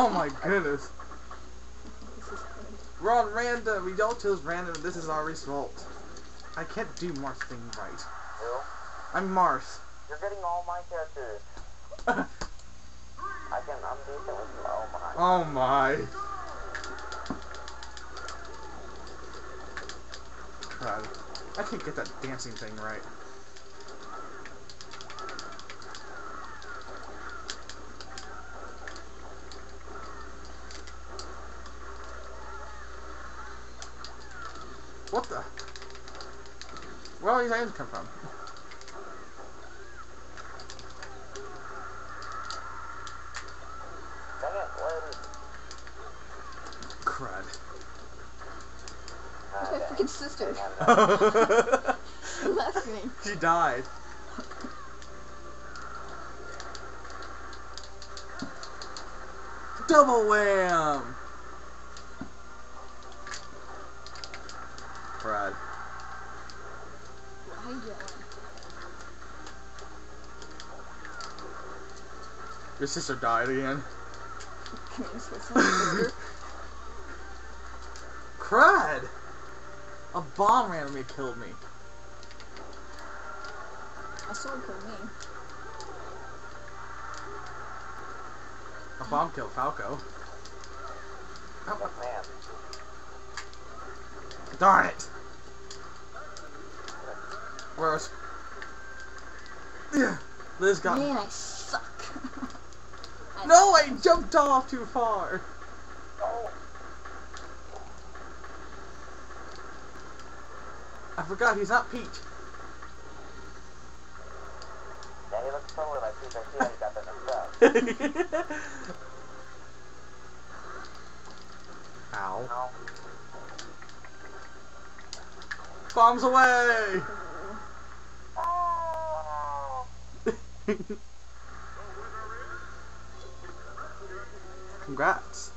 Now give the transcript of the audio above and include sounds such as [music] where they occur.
Oh my goodness. This is good. We're on random. We don't choose random. This is our result. I can't do Marth's thing right. Who? I'm Marth. You're getting all my characters. [laughs] I can, I'm decent with you. Oh my. oh my. God. I can't get that dancing thing right. What the? Where all these items come from? Dang it, where is Crud. Ah, My freaking sister [laughs] she left me. died. Double wham! Crud. I get one. Your sister died again. [laughs] Come here, sister. Crud! A bomb randomly killed me. A sword killed me. A bomb killed Falco. Man. Darn it! Where's... Yeah, Liz got Man, I suck. I- [laughs] No, I jumped off too far! Oh, I forgot he's not Peach. yeah, he looks totally like Peach. I see how he got that mixed up. [laughs] Ow. No. Bombs away! Oh. Congrats.